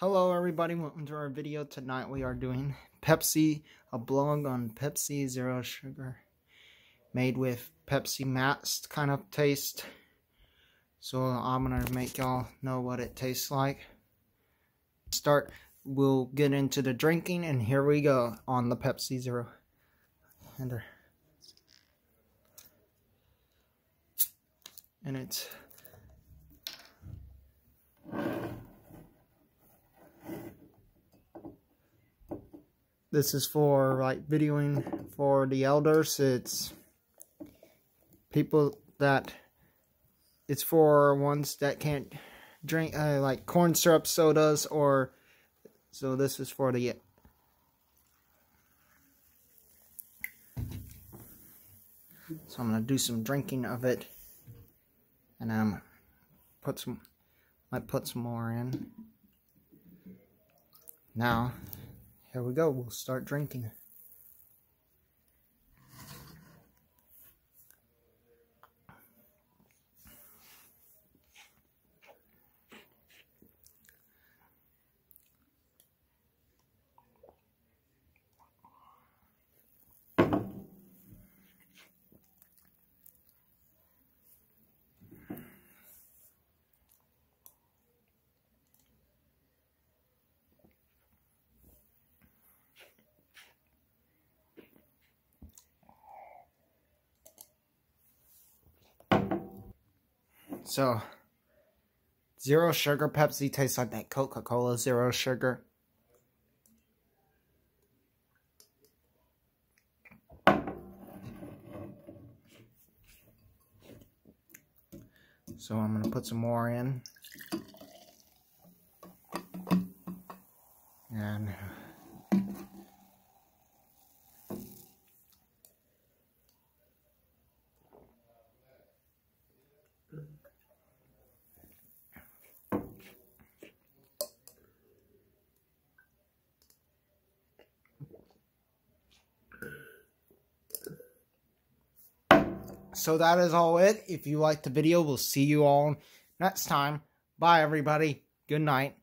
Hello everybody, welcome to our video. Tonight we are doing Pepsi, a blog on Pepsi Zero Sugar. Made with Pepsi Max kind of taste. So I'm going to make y'all know what it tastes like. Start, we'll get into the drinking and here we go on the Pepsi Zero. And it's this is for like videoing for the elders. It's people that it's for ones that can't drink uh, like corn syrup sodas or so this is for the so I'm gonna do some drinking of it. And um put some might put some more in. Now here we go. We'll start drinking. So, zero sugar Pepsi tastes like that Coca-Cola zero sugar. So I'm going to put some more in. And so that is all it. If you liked the video, we'll see you all next time. Bye, everybody. Good night.